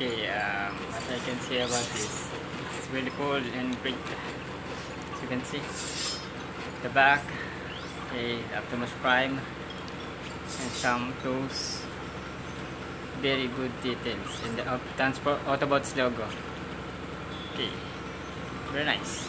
Okay, um, as I can see about this, it's really cool and great. As you can see, the back, okay, Optimus Prime, and some tools. Very good details in the Transport Autobots logo. Okay, very nice.